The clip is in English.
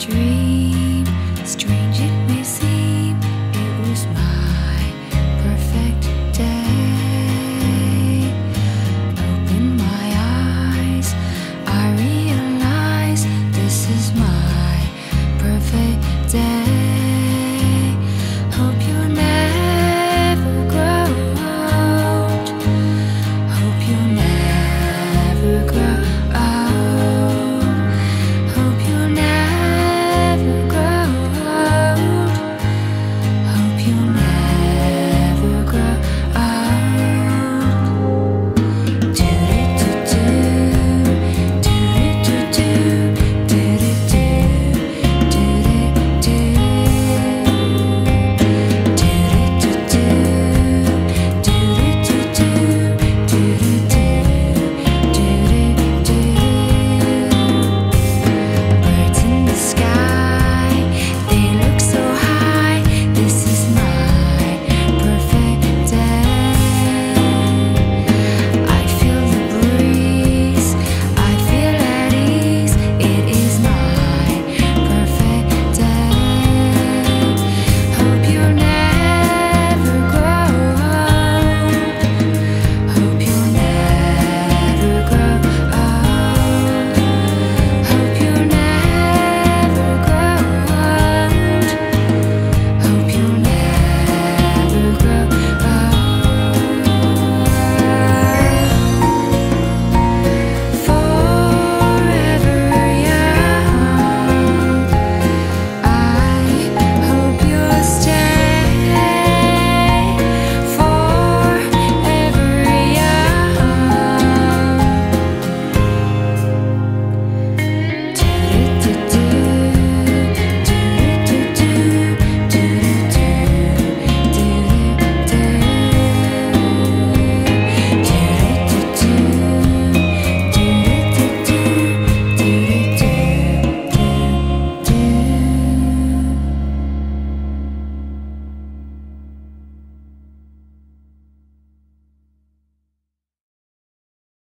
dream.